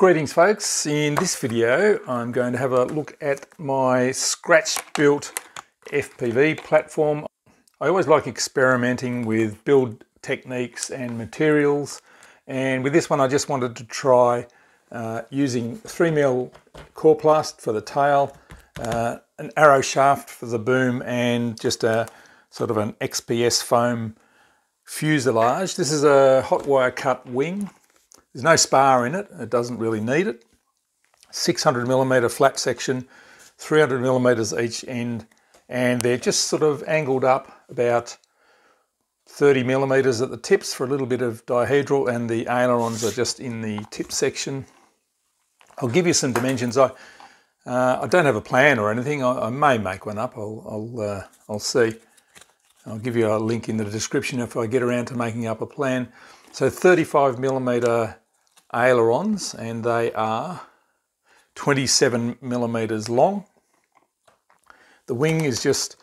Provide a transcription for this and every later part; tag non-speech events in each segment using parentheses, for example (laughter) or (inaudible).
Greetings folks, in this video I'm going to have a look at my scratch built FPV platform. I always like experimenting with build techniques and materials and with this one I just wanted to try uh, using 3mm Coreplast for the tail, uh, an arrow shaft for the boom and just a sort of an XPS foam fuselage. This is a hot wire cut wing. There's no spar in it. It doesn't really need it. 600 millimeter flat section, 300 millimeters each end, and they're just sort of angled up about 30 millimeters at the tips for a little bit of dihedral, and the ailerons are just in the tip section. I'll give you some dimensions. I uh, I don't have a plan or anything. I, I may make one up. I'll I'll, uh, I'll see. I'll give you a link in the description if I get around to making up a plan. So 35 millimeter ailerons, and they are 27 millimeters long. The wing is just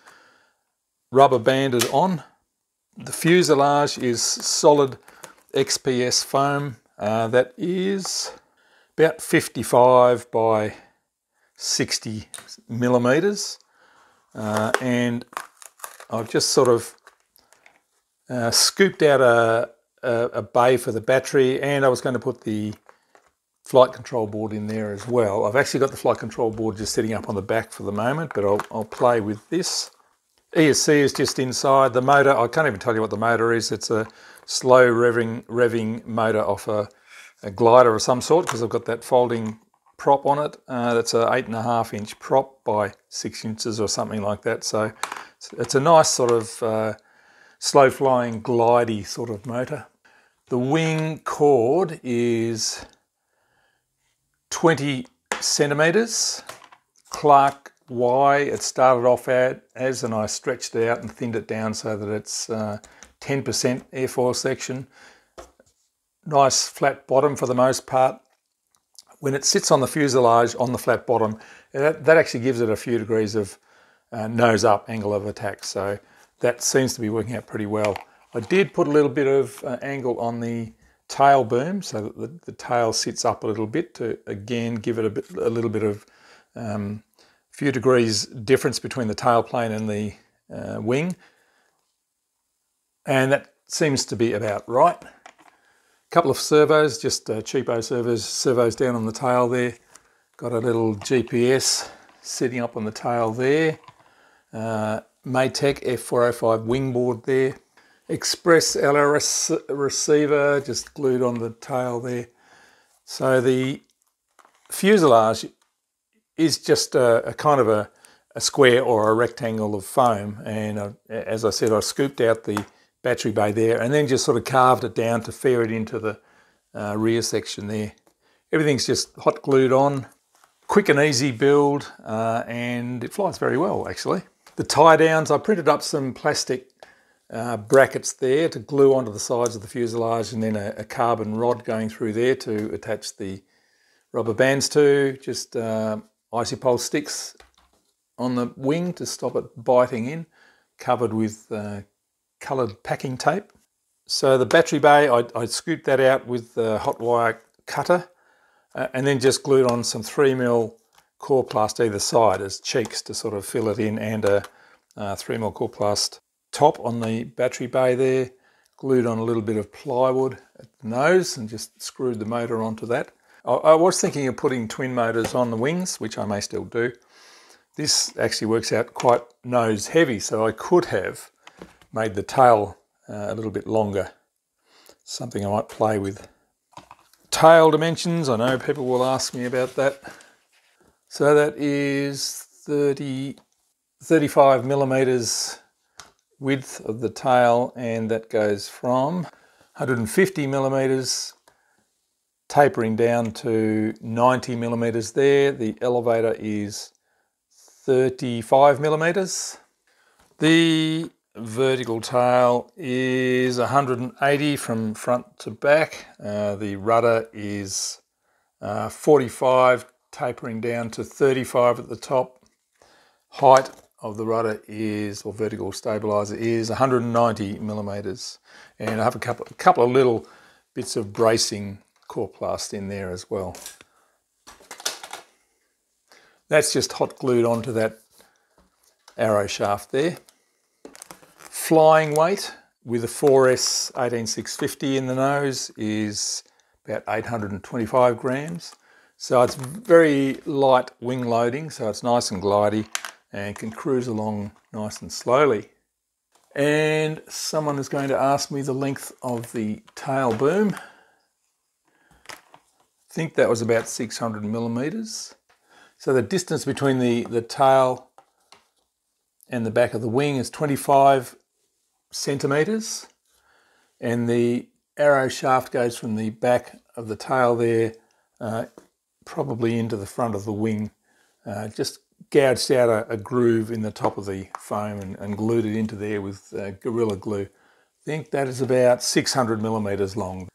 rubber banded on. The fuselage is solid XPS foam. Uh, that is about 55 by 60 millimeters. Uh, and I've just sort of uh, scooped out a, a, a, bay for the battery and I was going to put the flight control board in there as well. I've actually got the flight control board just sitting up on the back for the moment, but I'll, I'll play with this. ESC is just inside. The motor, I can't even tell you what the motor is. It's a slow revving, revving motor off a, a glider of some sort because I've got that folding prop on it. Uh, that's a eight and a half inch prop by six inches or something like that. So it's a nice sort of uh, slow flying, glidey sort of motor. The wing chord is 20 centimeters. Clark Y, it started off at as, and I stretched it out and thinned it down so that it's 10% uh, airfoil section. Nice flat bottom for the most part. When it sits on the fuselage on the flat bottom, that, that actually gives it a few degrees of uh, nose up angle of attack. So that seems to be working out pretty well. I did put a little bit of uh, angle on the tail boom so that the, the, tail sits up a little bit to again give it a, bit, a little bit of um, few degrees difference between the tail plane and the uh, wing. And that seems to be about right. A couple of servos, just uh, cheapo servos, servos down on the tail there. Got a little GPS sitting up on the tail there. Uh, Matek F405 wingboard there. Express LRS receiver just glued on the tail there. So the fuselage is just a, a kind of a, a, square or a rectangle of foam. And uh, as I said, I scooped out the battery bay there and then just sort of carved it down to fair it into the uh, rear section there. Everything's just hot glued on. Quick and easy build uh, and it flies very well actually. The tie downs, I printed up some plastic uh, brackets there to glue onto the sides of the fuselage and then a, a, carbon rod going through there to attach the rubber bands to. Just uh, Icy-Pol sticks on the wing to stop it biting in, covered with uh, coloured packing tape. So the battery bay, I, I scooped that out with the hot wire cutter uh, and then just glued on some 3mm Coreplast either side as cheeks to sort of fill it in and a, a 3mm Coreplast top on the battery bay there. Glued on a little bit of plywood at the nose and just screwed the motor onto that. I, I was thinking of putting twin motors on the wings, which I may still do. This actually works out quite nose heavy, so I could have made the tail uh, a little bit longer. Something I might play with. Tail dimensions, I know people will ask me about that. So that is 30, 35 millimeters width of the tail and that goes from 150 millimeters tapering down to 90 millimeters there. The elevator is 35 millimeters. The vertical tail is 180 from front to back. Uh, the rudder is uh, 45 tapering down to 35 at the top. Height of the rudder is, or vertical stabilizer is 190 millimeters. And I have a couple, a couple of little bits of bracing Coreplast in there as well. That's just hot glued onto that arrow shaft there. Flying weight with a 4S 18650 in the nose is about 825 grams. So it's very light wing loading, so it's nice and glidey and can cruise along nice and slowly. And someone is going to ask me the length of the tail boom. I think that was about 600 millimeters. So the distance between the, the tail and the back of the wing is 25 centimeters. And the arrow shaft goes from the back of the tail there uh, probably into the front of the wing. Uh, just gouged out a, a, groove in the top of the foam and, and glued it into there with uh, Gorilla Glue. I think that is about 600 millimeters long.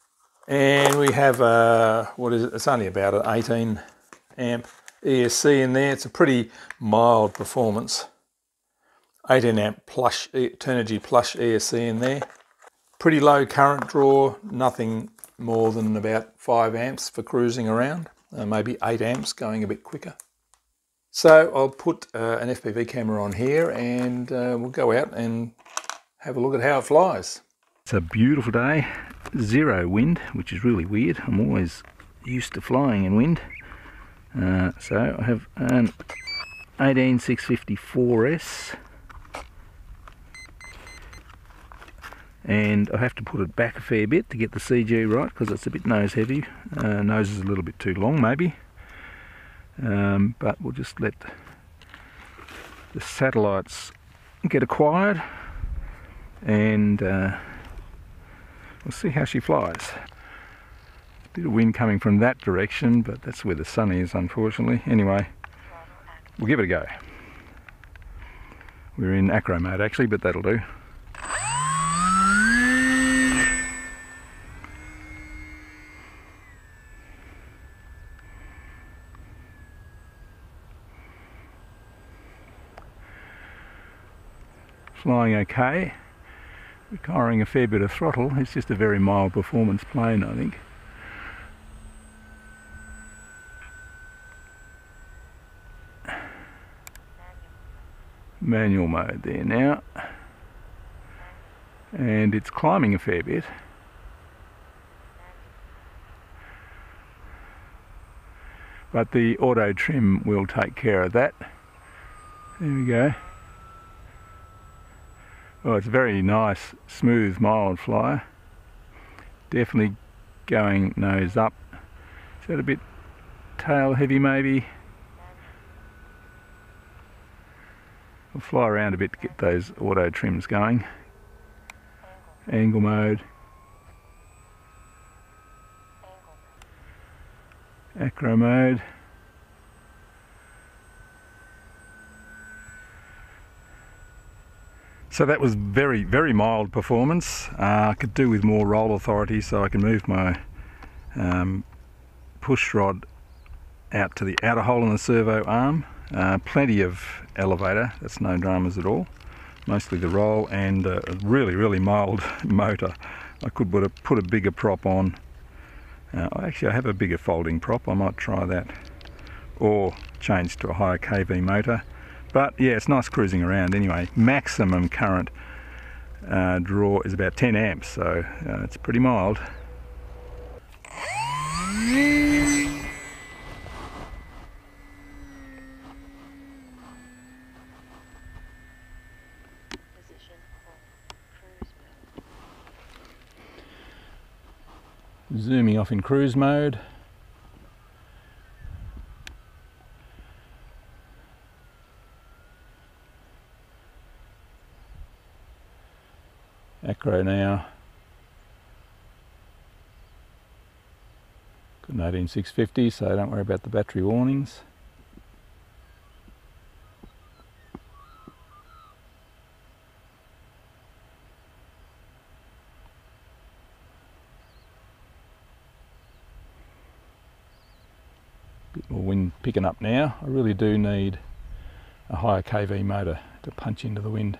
And we have, a, what is it, it's only about an 18 amp ESC in there. It's a pretty mild performance. 18 amp plush, Turnigy plush ESC in there. Pretty low current draw, nothing more than about 5 amps for cruising around, uh, maybe 8 amps going a bit quicker. So I'll put uh, an FPV camera on here and uh, we'll go out and have a look at how it flies. It's a beautiful day, zero wind, which is really weird. I'm always used to flying in wind. Uh, so I have an 18654S and I have to put it back a fair bit to get the CG right because it's a bit nose heavy. Uh, nose is a little bit too long maybe. Um, but we'll just let the satellites get acquired and uh, we'll see how she flies. A bit of wind coming from that direction but that's where the sun is unfortunately. Anyway, we'll give it a go. We're in acro mode actually but that'll do. Flying okay, requiring a fair bit of throttle. It's just a very mild performance plane, I think. Manual mode there now. And it's climbing a fair bit. But the auto trim will take care of that. There we go. Well, it's a very nice, smooth, mild flyer. Definitely going nose up. Is that a bit tail heavy maybe? We'll fly around a bit to get those auto trims going. Angle mode. Acro mode. So that was very, very mild performance. Uh, I could do with more roll authority so I can move my um, push rod out to the outer hole in the servo arm. Uh, plenty of elevator, that's no dramas at all. Mostly the roll and a really, really mild (laughs) motor. I could put a, put a bigger prop on. Uh, actually, I have a bigger folding prop. I might try that. Or change to a higher KV motor. But yeah, it's nice cruising around anyway. Maximum current uh, draw is about 10 amps, so uh, it's pretty mild. Zooming off in cruise mode. Acro now. Got an 18650 so don't worry about the battery warnings. Bit more wind picking up now. I really do need a higher KV motor to punch into the wind.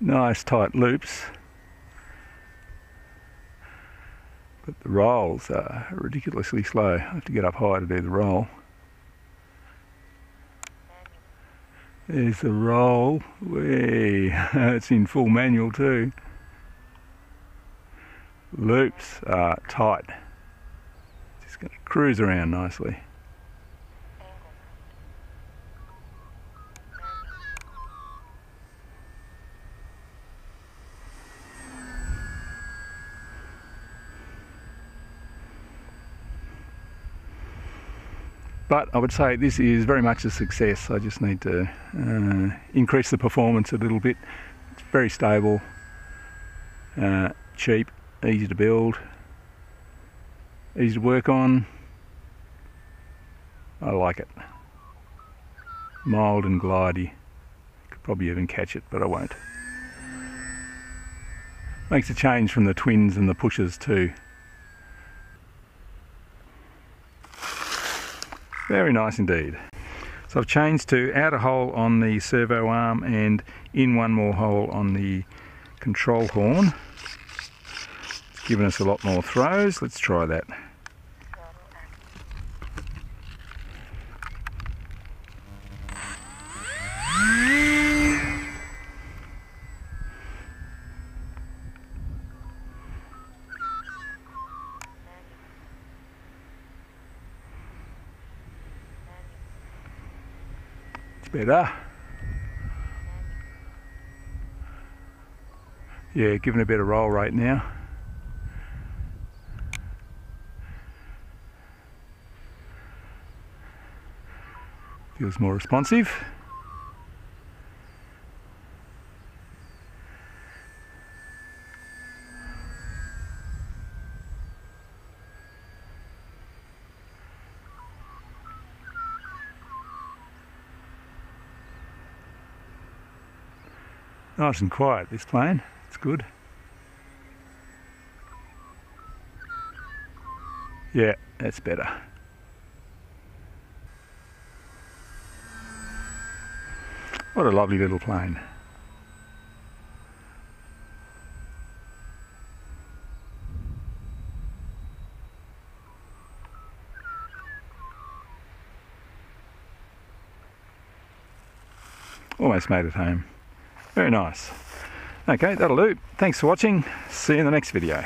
Nice tight loops. But the rolls are ridiculously slow. I have to get up high to do the roll. There's the roll. Way, (laughs) it's in full manual too. Loops are tight. Just going to cruise around nicely. But I would say this is very much a success. I just need to uh, increase the performance a little bit. It's very stable, uh, cheap, easy to build, easy to work on. I like it. Mild and glidey. Could probably even catch it, but I won't. Makes a change from the twins and the pushers too. Very nice indeed. So I've changed to outer hole on the servo arm and in one more hole on the control horn. It's given us a lot more throws. Let's try that. Better. Yeah, giving a better roll right now. Feels more responsive. Nice and quiet this plane, it's good. Yeah, that's better. What a lovely little plane. Almost made it home. Very nice. Okay, that'll do. Thanks for watching. See you in the next video.